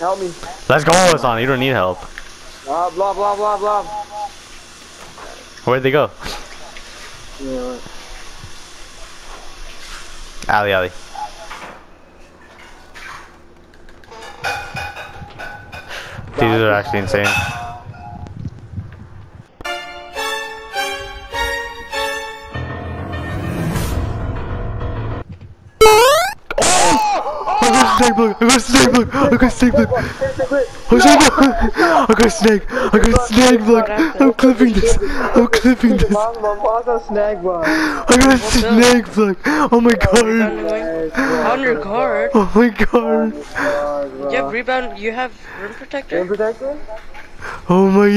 Help me. Let's go, Hassan. You don't need help. Blah, blah, blah, blah, blah. Where'd they go? You know what? Alley, alley. These are actually insane. Oh! I got a snake block! I got a snake block! I got a snake block! I got a snake! I got a snake block! I'm clipping this! I'm clipping this! Mom, mom, pass a. I got a snake block! Oh my god! On your card. Oh my god! You have rebound. You have rim protector. Rim protector? Oh my